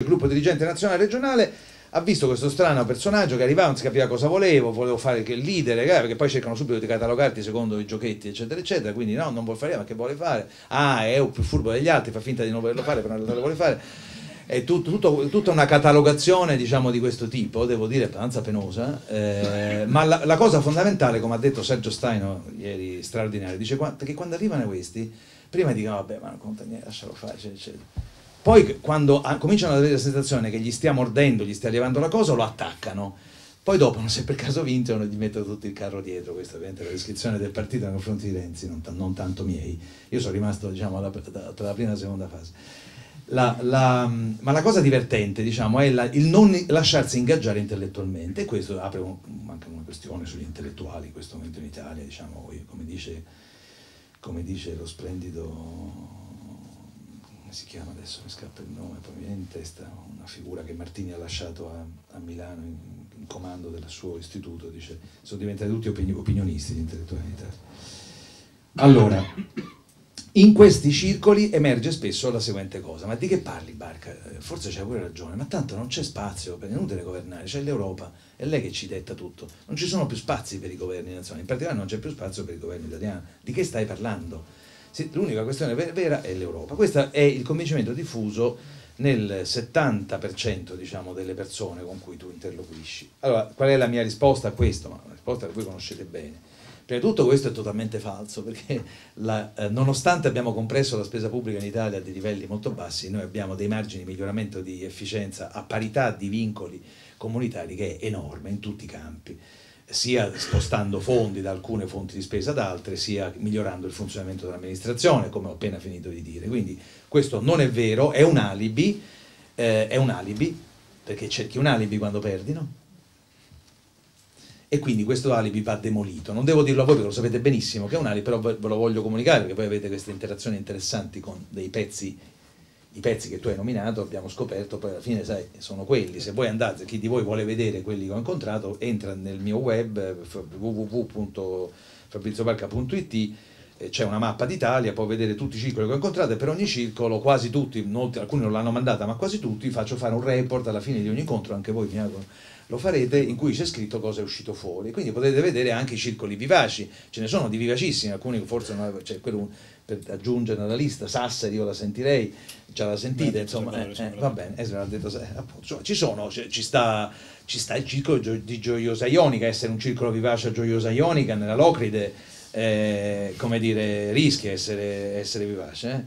il gruppo dirigente nazionale regionale ha visto questo strano personaggio che arrivava, non si capiva cosa volevo, volevo fare che il leader, eh, perché poi cercano subito di catalogarti secondo i giochetti, eccetera, eccetera, quindi no, non vuol fare, ma che vuole fare? Ah, è più furbo degli altri, fa finta di non volerlo fare, però realtà lo vuole fare. È tutto, tutto, tutta una catalogazione diciamo, di questo tipo, devo dire abbastanza penosa, eh, ma la, la, cosa fondamentale, come ha detto Sergio Staino ieri, straordinario, dice che quando arrivano questi, prima dicono vabbè ma non conta niente, lascialo fare, eccetera, eccetera poi quando ah, cominciano ad avere la sensazione che gli stia mordendo, gli stia levando la cosa, lo attaccano. Poi dopo, se per caso vincono, gli mettono tutto il carro dietro. Questa ovviamente è la descrizione del partito nei confronti di Renzi, non, non tanto miei. Io sono rimasto diciamo, alla, tra la prima e la seconda fase. La, la, ma la cosa divertente diciamo, è la, il non lasciarsi ingaggiare intellettualmente e questo apre un, anche una questione sugli intellettuali in questo momento in Italia, diciamo, come, dice, come dice lo splendido come si chiama adesso, mi scappa il nome, poi mi viene in testa una figura che Martini ha lasciato a, a Milano in, in, comando del suo istituto, dice sono diventati tutti opini, opinionisti gli intellettuali in Italia. Allora, in questi circoli emerge spesso la seguente cosa, ma di che parli Barca? Forse c'è pure ragione, ma tanto non c'è spazio, per inutile governare, c'è l'Europa, è lei che ci detta tutto, non ci sono più spazi per i governi nazionali, in particolare non c'è più spazio per il governo italiano, di che stai parlando? L'unica questione vera è l'Europa. Questo è il convincimento diffuso nel 70% diciamo, delle persone con cui tu interloquisci. Allora, qual è la mia risposta a questo? Una risposta che voi conoscete bene. Prima di tutto questo è totalmente falso, perché la, eh, nonostante abbiamo compresso la spesa pubblica in Italia a dei livelli molto bassi, noi abbiamo dei margini di miglioramento di efficienza a parità di vincoli comunitari che è enorme in tutti i campi sia spostando fondi da alcune fonti di spesa ad altre, sia migliorando il funzionamento dell'amministrazione, come ho appena finito di dire. Quindi questo non è vero, è un alibi, eh, è un alibi, perché cerchi un alibi quando perdi, no? E quindi questo alibi va demolito. Non devo dirlo a voi perché lo sapete benissimo che è un alibi, però ve lo voglio comunicare perché poi avete queste interazioni interessanti con dei pezzi i pezzi che tu hai nominato abbiamo scoperto poi alla fine sai sono quelli se voi andate chi di voi vuole vedere quelli che ho incontrato entra nel mio web www.fabriziobarca.it c'è una mappa d'Italia, può vedere tutti i circoli che ho incontrato e per ogni circolo, quasi tutti, molti, alcuni non l'hanno mandata, ma quasi tutti, faccio fare un report alla fine di ogni incontro, anche voi mi auguro lo farete, in cui c'è scritto cosa è uscito fuori. Quindi potete vedere anche i circoli vivaci, ce ne sono di vivacissimi, alcuni forse non, cioè per aggiungere alla lista, Sassari io la sentirei, già la sentite, insomma, eh, eh, va bene, eh, detto, eh, appunto, ci sono, ci sta, ci sta il circolo di Gioiosa Ionica, essere un circolo vivace a Gioiosa Ionica nella Locride, eh, come dire, rischia essere, essere vivace.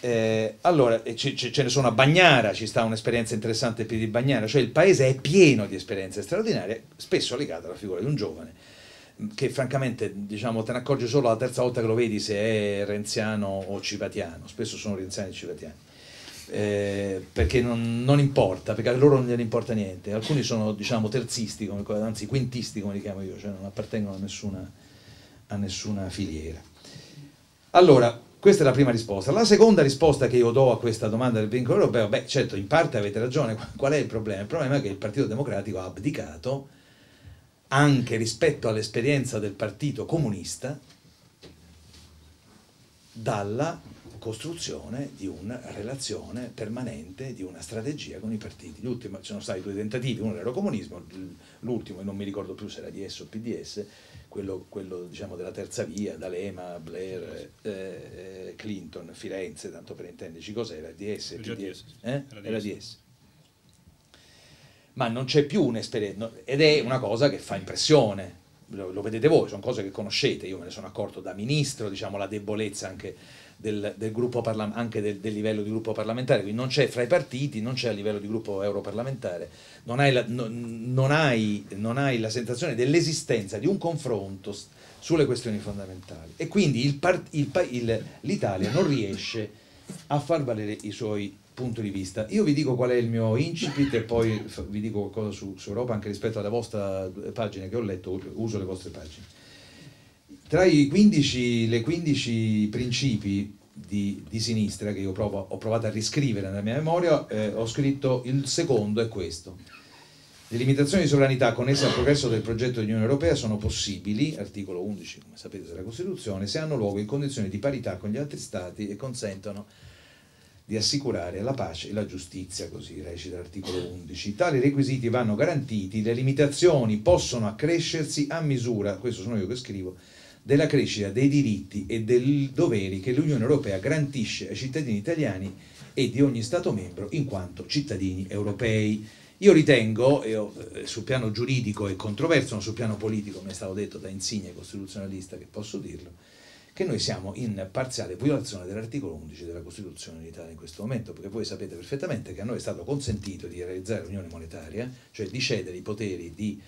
Eh. Eh, allora, ce, ce, ne sono a Bagnara, ci sta un'esperienza interessante di Bagnara, cioè il paese è pieno di esperienze straordinarie, spesso legate alla figura di un giovane, che francamente diciamo, te ne accorgi solo la terza volta che lo vedi se è renziano o cipatiano, spesso sono renziani e cipatiani. Eh, perché non, non, importa, perché a loro non gliene importa niente. Alcuni sono diciamo terzisti, come, anzi quintisti come li chiamo io, cioè non appartengono a nessuna, a nessuna filiera. Allora, questa è la prima risposta. La seconda risposta che io do a questa domanda del vincolo europeo, beh certo in parte avete ragione, qual è il problema? Il problema è che il Partito Democratico ha abdicato anche rispetto all'esperienza del Partito Comunista dalla costruzione di una relazione permanente, di una strategia con i partiti. Gli ultimi, ci sono stati due tentativi, uno era il comunismo, l'ultimo, e non mi ricordo più se era DS o PDS, quello, quello diciamo, della terza via, D'Alema, Blair, eh, eh Clinton, Firenze, tanto per intenderci cos'era, DS, PDS, eh? era DS. Ma non c'è più un'esperienza, ed è una cosa che fa impressione, lo, lo, vedete voi, sono cose che conoscete, io me ne sono accorto da ministro, diciamo la debolezza anche del, del gruppo parla- anche del, del, livello di gruppo parlamentare, quindi non c'è fra i partiti, non c'è a livello di gruppo europarlamentare, non hai la, no, non hai, non hai la sensazione dell'esistenza di un confronto sulle questioni fondamentali. E quindi il part, il, il, l'Italia non riesce a far valere i suoi punti di vista. Io vi dico qual è il mio incipit e poi vi dico qualcosa su, su Europa anche rispetto alla vostra pagina che ho letto, uso le vostre pagine. Tra i 15, le 15 principi di, di sinistra che io provo, ho provato a riscrivere nella mia memoria, eh, ho scritto il secondo è questo. Le limitazioni di sovranità connesse al progresso del progetto dell'Unione Europea sono possibili, articolo 11, come sapete, della Costituzione, se hanno luogo in condizioni di parità con gli altri Stati e consentono di assicurare la pace e la giustizia, così recita l'articolo 11. Tali requisiti vanno garantiti, le limitazioni possono accrescersi a misura, questo sono io che scrivo, della crescita dei diritti e dei doveri che l'Unione Europea garantisce ai cittadini italiani e di ogni Stato membro in quanto cittadini europei. Io ritengo, io, eh, sul piano giuridico è controverso, non sul piano politico, mi è stato detto da insigne costituzionalista che posso dirlo, che noi siamo in parziale violazione dell'articolo 11 della Costituzione in in questo momento, perché voi sapete perfettamente che a noi è stato consentito di realizzare l'unione monetaria, cioè di cedere i poteri di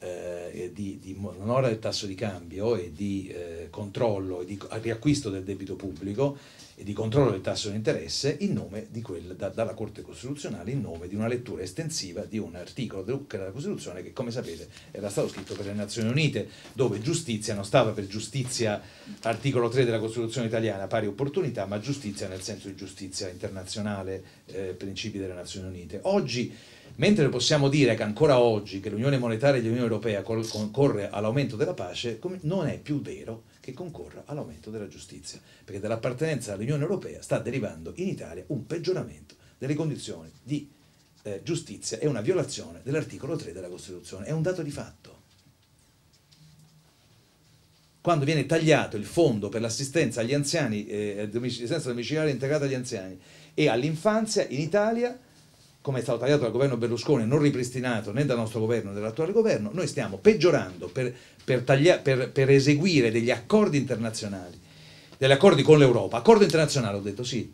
eh, di, di monora del tasso di cambio e di eh, controllo e di riacquisto del debito pubblico e di controllo del tasso di interesse in nome di quel, da, dalla Corte Costituzionale in nome di una lettura estensiva di un articolo della Costituzione che come sapete era stato scritto per le Nazioni Unite dove giustizia non stava per giustizia articolo 3 della Costituzione italiana pari opportunità ma giustizia nel senso di giustizia internazionale eh, principi delle Nazioni Unite. Oggi Mentre possiamo dire che ancora oggi che l'Unione Monetaria e l'Unione Europea concorre all'aumento della pace, non è più vero che concorra all'aumento della giustizia, perché dall'appartenenza all'Unione Europea sta derivando in Italia un peggioramento delle condizioni di eh, giustizia e una violazione dell'articolo 3 della Costituzione. È un dato di fatto. Quando viene tagliato il fondo per l'assistenza agli anziani, eh, assistenza domiciliare integrata agli anziani e all'infanzia in Italia, come è stato tagliato dal governo Berlusconi, non ripristinato né dal nostro governo né dall'attuale governo, noi stiamo peggiorando per, per, taglia, per, per eseguire degli accordi internazionali, degli accordi con l'Europa. Accordo internazionale, ho detto sì,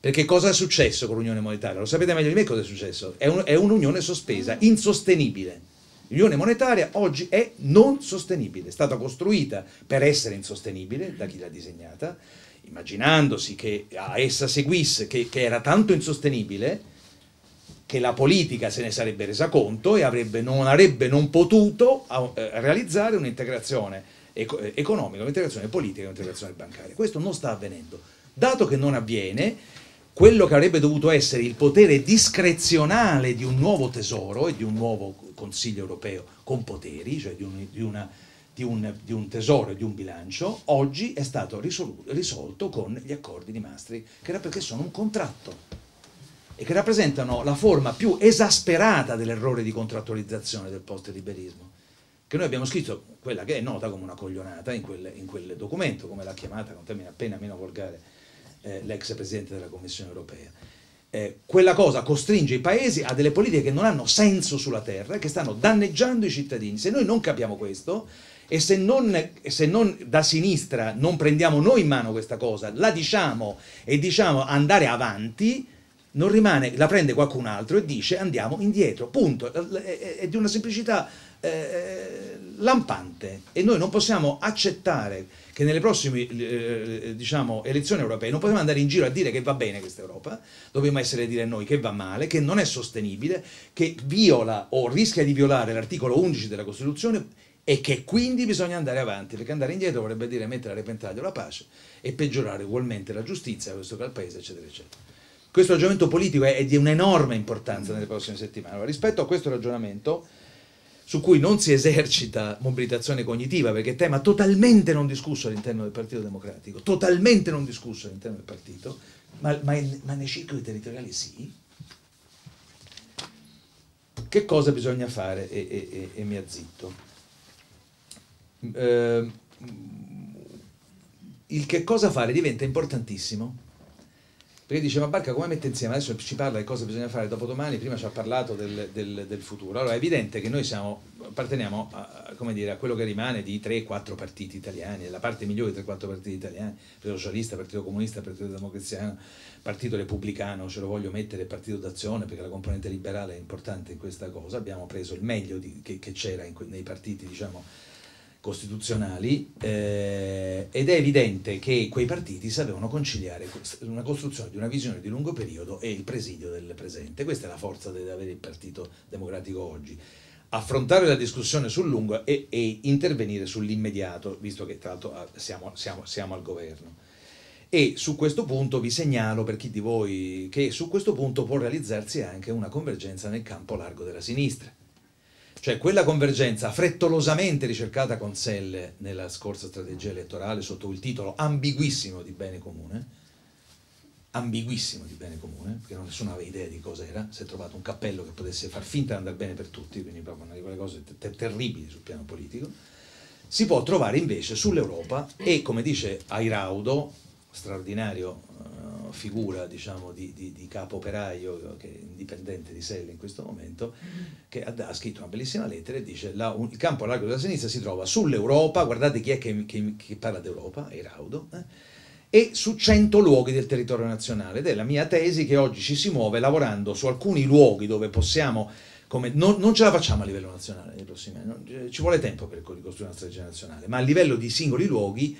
perché cosa è successo con l'Unione Monetaria? Lo sapete meglio di me cosa è successo? È, un, è un'unione sospesa, insostenibile. L'unione monetaria oggi è non sostenibile, è stata costruita per essere insostenibile da chi l'ha disegnata, immaginandosi che a essa seguisse, che, che era tanto insostenibile, che la politica se ne sarebbe resa conto e avrebbe, non avrebbe non potuto eh, realizzare un'integrazione eco economica, un'integrazione politica un'integrazione bancaria. Questo non sta avvenendo. Dato che non avviene, quello che avrebbe dovuto essere il potere discrezionale di un nuovo tesoro e di un nuovo Consiglio europeo con poteri, cioè di, un, di, una, di, un, di un, tesoro e di un bilancio, oggi è stato risolto con gli accordi di Maastricht, che era perché sono un contratto e che rappresentano la forma più esasperata dell'errore di contrattualizzazione del post-liberismo, che noi abbiamo scritto, quella che è nota come una coglionata in quel, in quel documento, come l'ha chiamata, con termine appena meno volgare, eh, l'ex Presidente della Commissione europea. Eh, quella cosa costringe i paesi a delle politiche che non hanno senso sulla terra e che stanno danneggiando i cittadini. Se noi non capiamo questo, e se non, se non, da sinistra non prendiamo noi in mano questa cosa, la diciamo e diciamo andare avanti, non rimane, la prende qualcun altro e dice andiamo indietro, punto, è, di una semplicità eh, lampante. E noi non possiamo accettare che nelle prossime eh, diciamo, elezioni europee non possiamo andare in giro a dire che va bene questa Europa, dobbiamo essere a dire noi che va male, che non è sostenibile, che viola o rischia di violare l'articolo 11 della Costituzione e che quindi bisogna andare avanti, perché andare indietro vorrebbe dire mettere a repentaglio la pace e peggiorare ugualmente la giustizia, questo che al paese, eccetera, eccetera. Questo ragionamento politico è, di un'enorme importanza nelle prossime settimane. Rispetto a questo ragionamento, su cui non si esercita mobilitazione cognitiva, perché è tema totalmente non discusso all'interno del Partito Democratico, totalmente non discusso all'interno del partito, ma, ma, ma nei circoli territoriali sì. Che cosa bisogna fare? E, e, e, e mi azzitto. Eh, il che cosa fare diventa importantissimo perché dice ma Barca come mette insieme? Adesso ci parla di cosa bisogna fare dopo domani prima ci ha parlato del, del, del futuro. Allora è evidente che noi siamo, apparteniamo a, dire, a, quello che rimane di 3-4 partiti italiani la parte migliore di 3-4 partiti italiani Partito Socialista, Partito Comunista, Partito Democristiano Partito Repubblicano, ce lo voglio mettere Partito d'Azione perché la componente liberale è importante in questa cosa. Abbiamo preso il meglio di, che, che c'era nei partiti diciamo costituzionali eh, ed è evidente che quei partiti sapevano conciliare una costruzione di una visione di lungo periodo e il presidio del presente. Questa è la forza di avere il Partito Democratico oggi. Affrontare la discussione sul lungo e, e intervenire sull'immediato, visto che tra l'altro ah, siamo, siamo, siamo al governo. E su questo punto vi segnalo per chi di voi che su questo punto può realizzarsi anche una convergenza nel campo largo della sinistra cioè quella convergenza frettolosamente ricercata con Selle nella scorsa strategia elettorale sotto il titolo ambiguissimo di bene comune, ambiguissimo di bene comune, perché nessuno aveva idea di cosa era, si è trovato un cappello che potesse far finta di andare bene per tutti, quindi proprio una di quelle cose ter terribili sul piano politico, si può trovare invece sull'Europa e come dice Airaudo, straordinario uh, figura diciamo, di, di, di, capo operaio che è indipendente di Selle in questo momento, che ha, ha scritto una bellissima lettera e dice la, un, il campo largo della sinistra si trova sull'Europa, guardate chi è che, che, che parla d'Europa, Airaudo, eh? e su 100 luoghi del territorio nazionale. Ed è la mia tesi che oggi ci si muove lavorando su alcuni luoghi dove possiamo, come, non, non, ce la facciamo a livello nazionale nei prossimi anni, ci vuole tempo per ricostruire una strategia nazionale, ma a livello di singoli luoghi,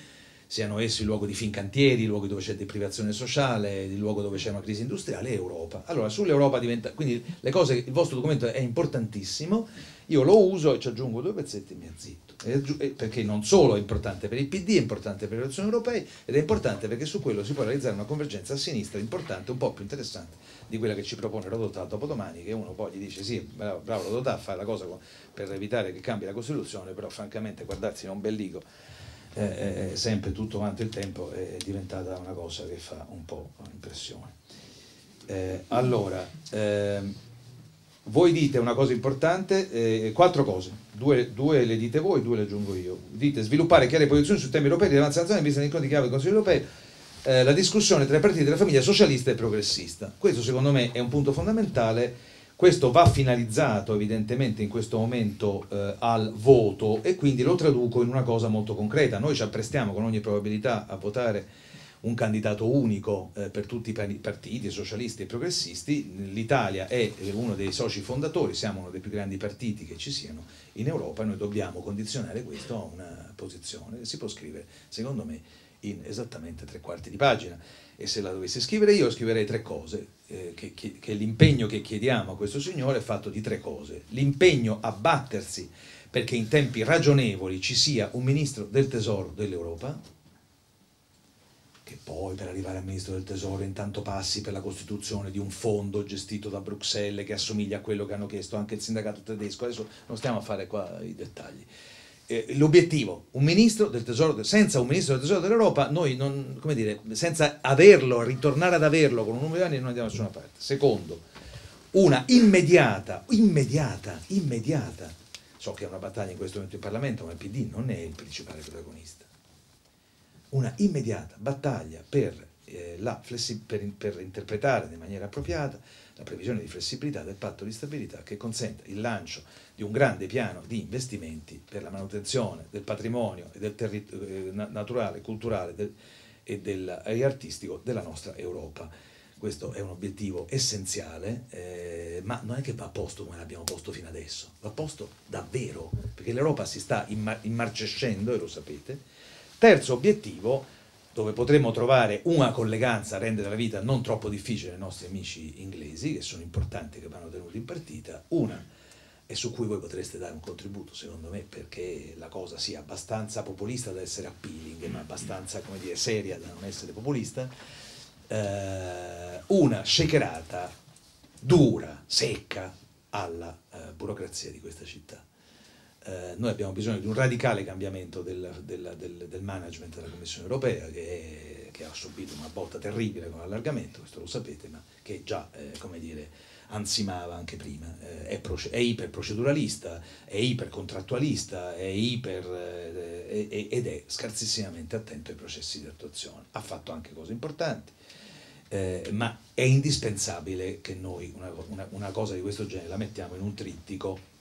siano essi il luogo di Fincantieri, il luogo dove c'è deprivazione sociale, il luogo dove c'è una crisi industriale, Europa. Allora, sull'Europa diventa... Quindi cose, il vostro documento è importantissimo, io lo uso e ci aggiungo due pezzetti e mi azzitto perché non solo è importante per il PD, è importante per le elezioni europee ed è importante perché su quello si può realizzare una convergenza a sinistra importante, un po' più interessante di quella che ci propone Rodotà dopodomani, che uno poi gli dice sì, bravo, bravo Rodotà, fai la cosa per evitare che cambi la Costituzione, però francamente guardarsi in un bellico eh, sempre tutto quanto il tempo è diventata una cosa che fa un po' impressione. Eh, allora, ehm, voi dite una cosa importante, eh, quattro cose, due, due, le dite voi, due le aggiungo io. Dite sviluppare chiare posizioni su temi europei di rilevanza in vista degli incontri chiave del Consiglio europeo, eh, la discussione tra i partiti della famiglia socialista e progressista. Questo secondo me è un punto fondamentale, questo va finalizzato evidentemente in questo momento eh, al voto e quindi lo traduco in una cosa molto concreta. Noi ci apprestiamo con ogni probabilità a votare un candidato unico eh, per tutti i partiti, socialisti e progressisti. L'Italia è uno dei soci fondatori, siamo uno dei più grandi partiti che ci siano in Europa e noi dobbiamo condizionare questo a una posizione che si può scrivere, secondo me, in esattamente tre quarti di pagina. E se la dovessi scrivere io, scriverei tre cose, eh, che, che, che l'impegno che chiediamo a questo signore è fatto di tre cose. L'impegno a battersi perché in tempi ragionevoli ci sia un ministro del tesoro dell'Europa, che poi per arrivare al ministro del tesoro intanto passi per la costituzione di un fondo gestito da Bruxelles che assomiglia a quello che hanno chiesto anche il sindacato tedesco, adesso non stiamo a fare qua i dettagli. Eh, l'obiettivo, un ministro del tesoro, senza un ministro del tesoro dell'Europa, noi non, come dire, senza averlo, ritornare ad averlo con un numero di anni non andiamo da nessuna parte. Secondo, una immediata, immediata, immediata, so che è una battaglia in questo momento in Parlamento, ma il PD non è il principale protagonista una immediata battaglia per, eh, per, per interpretare in maniera appropriata la previsione di flessibilità del patto di stabilità che consenta il lancio di un grande piano di investimenti per la manutenzione del patrimonio e del territorio eh, naturale, culturale del, e, del, e, artistico della nostra Europa. Questo è un obiettivo essenziale, eh, ma non è che va posto come l'abbiamo posto fino adesso, va posto davvero, perché l'Europa si sta immarcescendo, e lo sapete, Terzo obiettivo, dove potremmo trovare una colleganza, rendere la vita non troppo difficile ai nostri amici inglesi, che sono importanti, che vanno tenuti in partita, una e su cui voi potreste dare un contributo, secondo me, perché la cosa sia abbastanza populista da essere appealing, ma abbastanza, come dire, seria da non essere populista, eh, una shakerata dura, secca alla eh, burocrazia di questa città eh, noi abbiamo bisogno di un radicale cambiamento del, del, del, del management della Commissione europea che, è, che, ha subito una botta terribile con l'allargamento, questo lo sapete, ma che già, eh, come dire, ansimava anche prima, eh, è, è iperproceduralista, è ipercontrattualista, è iper, eh, ed è scarsissimamente attento ai processi di attuazione. Ha fatto anche cose importanti. Eh, ma è indispensabile che noi una, una, una cosa di questo genere la mettiamo in un trittico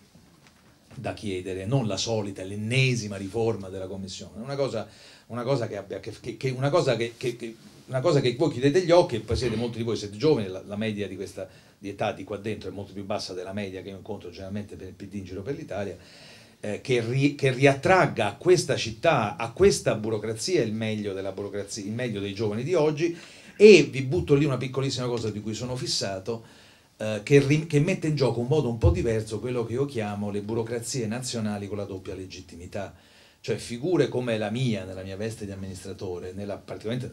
da chiedere, non la solita, l'ennesima riforma della Commissione, una cosa, una cosa che, abbia, che, che, una cosa che, che, una cosa che voi chiudete gli occhi e poi siete molti di voi siete giovani, la, la media di questa di età di qua dentro è molto più bassa della media che io incontro generalmente per il PD in giro per l'Italia, eh, che, ri, che riattragga a questa città, a questa burocrazia il meglio burocrazia, il meglio dei giovani di oggi e vi butto lì una piccolissima cosa di cui sono fissato, eh, che, che, mette in gioco un modo un po' diverso quello che io chiamo le burocrazie nazionali con la doppia legittimità. Cioè figure come la mia, nella mia veste di amministratore, nella,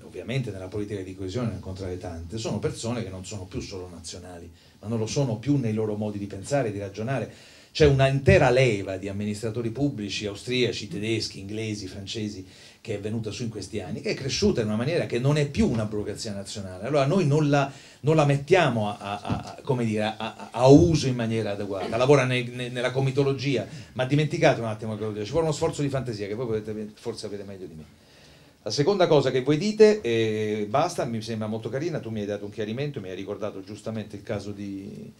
ovviamente nella politica di coesione, ne incontrare tante, sono persone che non sono più solo nazionali, ma non lo sono più nei loro modi di pensare, di ragionare. c'è una intera leva di amministratori pubblici austriaci, tedeschi, inglesi, francesi che è venuta su in questi anni, che è cresciuta in una maniera che non è più una burocrazia nazionale. Allora noi non la, non la mettiamo a, a, a, dire, a, uso in maniera adeguata, lavora ne, ne, nella comitologia, ma dimenticate un attimo che ci vuole uno sforzo di fantasia che voi potete forse avere meglio di me. La seconda cosa che voi dite, eh, basta, mi sembra molto carina, tu mi hai dato un chiarimento, mi hai ricordato giustamente il caso di,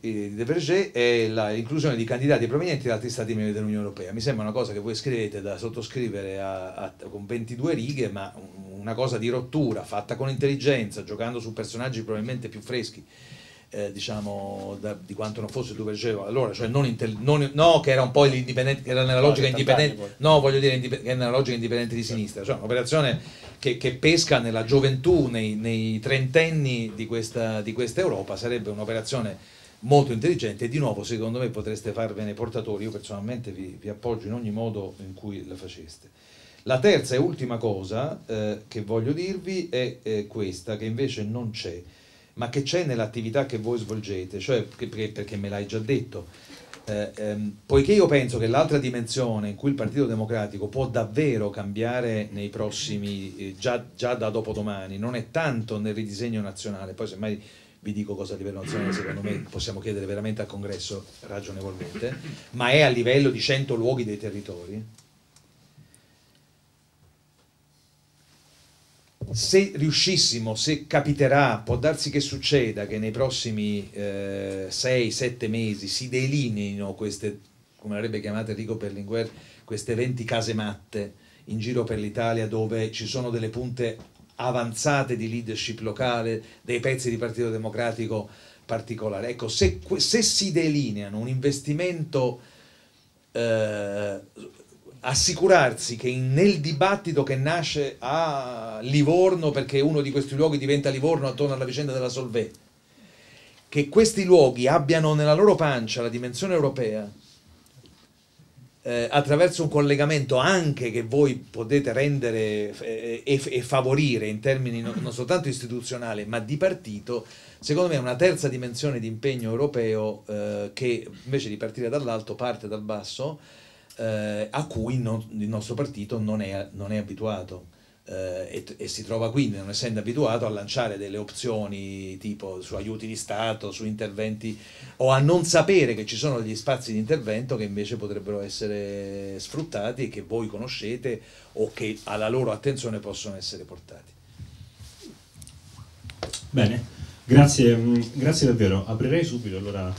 di De Verger è l'inclusione di candidati provenienti da altri stati membri dell'Unione Europea. Mi sembra una cosa che voi scrivete da sottoscrivere a, a, con 22 righe, ma una cosa di rottura, fatta con intelligenza, giocando su personaggi probabilmente più freschi. Eh, diciamo da, di quanto non fosse tu Vergeo allora cioè non, non, no che era un po' l'indipendente che era nella logica indipendente no voglio dire che era nella logica indipendente di sinistra cioè un'operazione che, che, pesca nella gioventù, nei, nei trentenni di questa, di questa, Europa, sarebbe un'operazione molto intelligente. E di nuovo secondo me potreste farvene portatori, io personalmente vi, vi appoggio in ogni modo in cui la faceste. La terza e ultima cosa eh, che voglio dirvi è eh, questa, che invece non c'è, ma che c'è nell'attività che voi svolgete, cioè perché, perché me l'hai già detto eh, ehm, poiché io penso che l'altra dimensione in cui il Partito Democratico può davvero cambiare nei prossimi, eh, già, già, da dopodomani, non è tanto nel ridisegno nazionale, poi semmai vi dico cosa a livello nazionale secondo me possiamo chiedere veramente al congresso ragionevolmente, ma è a livello di 100 luoghi dei territori, se riuscissimo, se capiterà, può darsi che succeda che nei prossimi 6-7 eh, mesi si delineino queste, come l'avrebbe chiamata Enrico Berlinguer, queste 20 case matte in giro per l'Italia dove ci sono delle punte avanzate di leadership locale, dei pezzi di Partito Democratico particolari. Ecco, se, se si delineano un investimento eh, assicurarsi che nel dibattito che nasce a Livorno, perché uno di questi luoghi diventa Livorno attorno alla vicenda della Solvay, che questi luoghi abbiano nella loro pancia la dimensione europea, eh, attraverso un collegamento anche che voi potete rendere eh, e, e, favorire in termini non, non soltanto istituzionali ma di partito, secondo me è una terza dimensione di impegno europeo eh, che invece di partire dall'alto parte dal basso eh, a cui non, il nostro partito non è, non è abituato. Eh, e, e, si trova quindi, non essendo abituato, a lanciare delle opzioni tipo su aiuti di Stato, su interventi o a non sapere che ci sono degli spazi di intervento che invece potrebbero essere sfruttati e che voi conoscete o che alla loro attenzione possono essere portati. Bene, grazie, grazie davvero. Aprirei subito allora